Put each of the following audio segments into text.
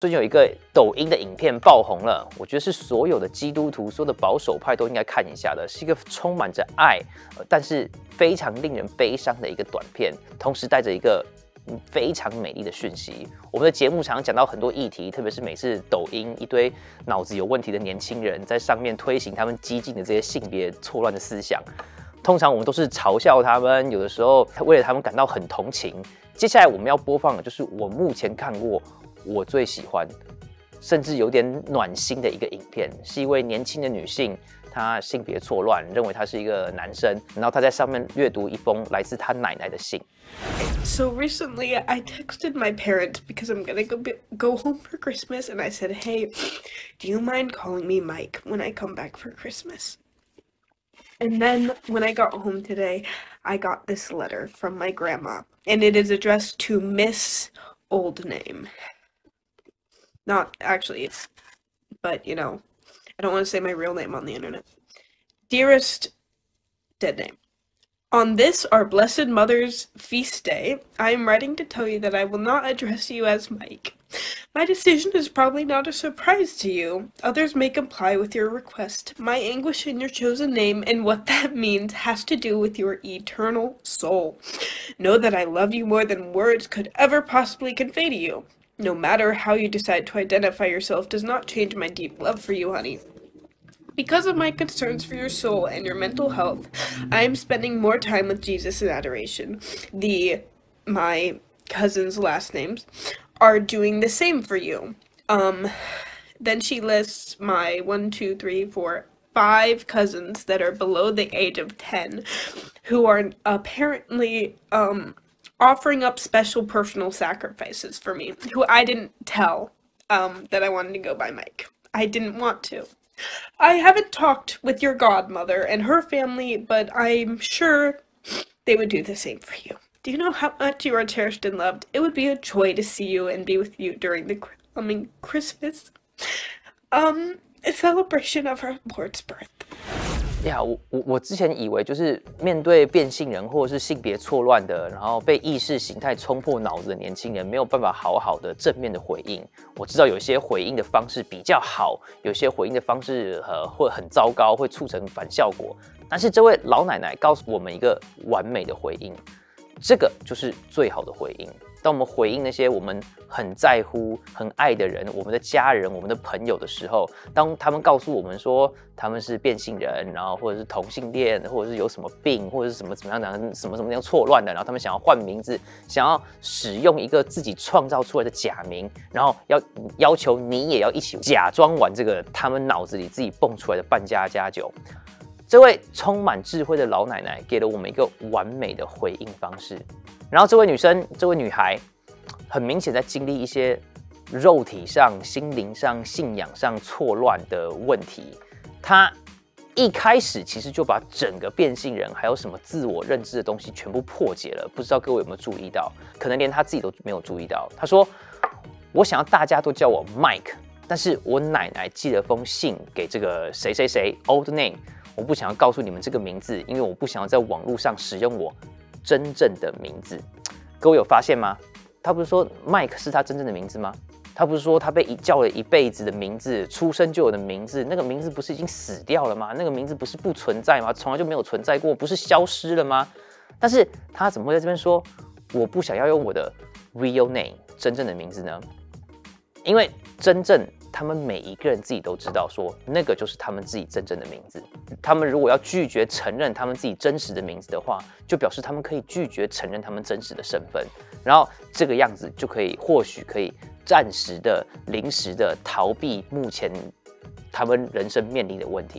最近有一个抖音的影片爆红了，我觉得是所有的基督徒、所有的保守派都应该看一下的，是一个充满着爱，但是非常令人悲伤的一个短片，同时带着一个非常美丽的讯息。我们的节目常常讲到很多议题，特别是每次抖音一堆脑子有问题的年轻人在上面推行他们激进的这些性别错乱的思想，通常我们都是嘲笑他们，有的时候为了他们感到很同情。接下来我们要播放的就是我目前看过。我最喜欢，甚至有点暖心的一个影片，是一位年轻的女性，她性别错乱，认为她是一个男生，然后她在上面阅读一封来自她奶奶的信。So recently, I texted my parents because I'm gonna go go home for Christmas, and I said, "Hey, do you mind calling me Mike when I come back for Christmas?" And then when I got home today, I got this letter from my grandma, and it is addressed to Miss Old Name. Not actually, but you know, I don't want to say my real name on the internet. Dearest dead name. On this, our Blessed Mother's feast day, I am writing to tell you that I will not address you as Mike. My decision is probably not a surprise to you. Others may comply with your request. My anguish in your chosen name and what that means has to do with your eternal soul. Know that I love you more than words could ever possibly convey to you. No matter how you decide to identify yourself does not change my deep love for you, honey. Because of my concerns for your soul and your mental health, I am spending more time with Jesus in adoration. The my cousin's last names are doing the same for you. Um then she lists my one, two, three, four, five cousins that are below the age of 10 who are apparently um offering up special personal sacrifices for me, who I didn't tell um, that I wanted to go by Mike. I didn't want to. I haven't talked with your godmother and her family, but I'm sure they would do the same for you. Do you know how much you are cherished and loved? It would be a joy to see you and be with you during the coming Christmas um celebration of our Lord's birth. 呀，我我我之前以为就是面对变性人或者是性别错乱的，然后被意识形态冲破脑子的年轻人，没有办法好好的正面的回应。我知道有些回应的方式比较好，有些回应的方式呃会很糟糕，会促成反效果。但是这位老奶奶告诉我们一个完美的回应，这个就是最好的回应。当我们回应那些我们很在乎、很爱的人，我们的家人、我们的朋友的时候，当他们告诉我们说他们是变性人，然后或者是同性恋，或者是有什么病，或者是什么怎么样的什么什么样错乱的，然后他们想要换名字，想要使用一个自己创造出来的假名，然后要要求你也要一起假装玩这个他们脑子里自己蹦出来的半家家酒。这位充满智慧的老奶奶给了我们一个完美的回应方式。然后这位女生，这位女孩，很明显在经历一些肉体上、心灵上、信仰上错乱的问题。她一开始其实就把整个变性人还有什么自我认知的东西全部破解了。不知道各位有没有注意到？可能连她自己都没有注意到。她说：“我想要大家都叫我 Mike，但是我奶奶寄了封信给这个谁谁谁 Old Name，我不想要告诉你们这个名字，因为我不想要在网络上使用我。”真正的名字，各位有发现吗？他不是说麦克是他真正的名字吗？他不是说他被一叫了一辈子的名字，出生就有的名字，那个名字不是已经死掉了吗？那个名字不是不存在吗？从来就没有存在过，不是消失了吗？但是他怎么会在这边说我不想要用我的 real name 真正的名字呢？因为真正。他们每一个人自己都知道，说那个就是他们自己真正的名字。他们如果要拒绝承认他们自己真实的名字的话，就表示他们可以拒绝承认他们真实的身份。然后这个样子就可以，或许可以暂时的、临时的逃避目前他们人生面临的问题。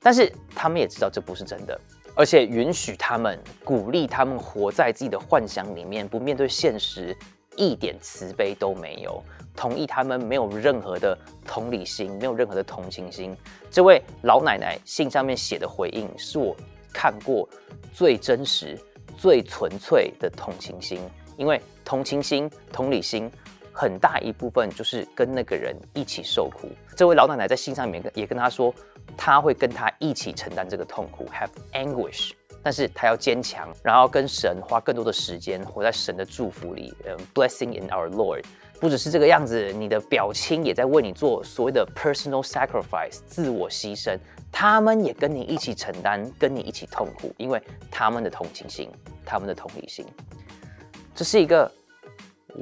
但是他们也知道这不是真的，而且允许他们、鼓励他们活在自己的幻想里面，不面对现实，一点慈悲都没有。同意他们没有任何的同理心，没有任何的同情心。这位老奶奶信上面写的回应，是我看过最真实、最纯粹的同情心。因为同情心、同理心很大一部分就是跟那个人一起受苦。这位老奶奶在信上面也跟他说，他会跟他一起承担这个痛苦，have anguish。但是他要坚强，然后跟神花更多的时间，活在神的祝福里，嗯，blessing in our Lord。不只是这个样子，你的表亲也在为你做所谓的 personal sacrifice 自我牺牲，他们也跟你一起承担，跟你一起痛苦，因为他们的同情心，他们的同理心，这是一个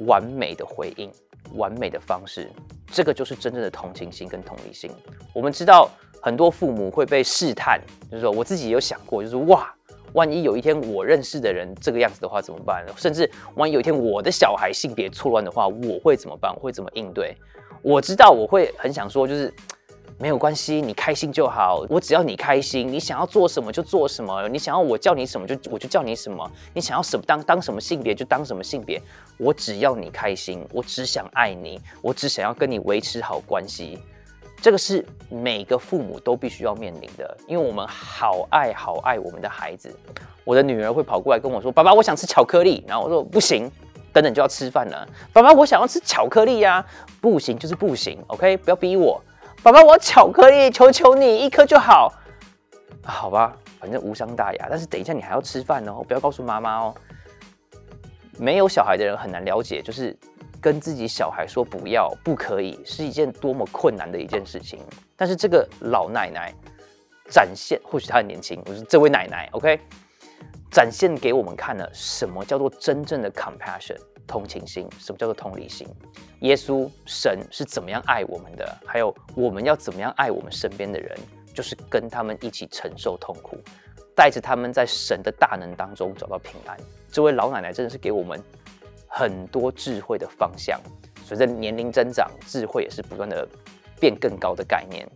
完美的回应，完美的方式，这个就是真正的同情心跟同理心。我们知道很多父母会被试探，就是说我自己有想过，就是哇。万一有一天我认识的人这个样子的话怎么办？甚至万一有一天我的小孩性别错乱的话，我会怎么办？我会怎么应对？我知道我会很想说，就是 没有关系，你开心就好。我只要你开心，你想要做什么就做什么，你想要我叫你什么就我就叫你什么，你想要什么当当什么性别就当什么性别。我只要你开心，我只想爱你，我只想要跟你维持好关系。这个是每个父母都必须要面临的，因为我们好爱好爱我们的孩子。我的女儿会跑过来跟我说：“爸爸，我想吃巧克力。”然后我说：“不行，等等就要吃饭了。”爸爸，我想要吃巧克力呀！不行，就是不行。OK，不要逼我。爸爸，我要巧克力，求求你一颗就好。好吧，反正无伤大雅。但是等一下你还要吃饭哦，不要告诉妈妈哦。没有小孩的人很难了解，就是。跟自己小孩说不要、不可以，是一件多么困难的一件事情。但是这个老奶奶展现，或许她很年轻，我是这位奶奶，OK，展现给我们看了什么叫做真正的 compassion 同情心，什么叫做同理心。耶稣神是怎么样爱我们的？还有我们要怎么样爱我们身边的人？就是跟他们一起承受痛苦，带着他们在神的大能当中找到平安。这位老奶奶真的是给我们。很多智慧的方向，随着年龄增长，智慧也是不断的变更高的概念。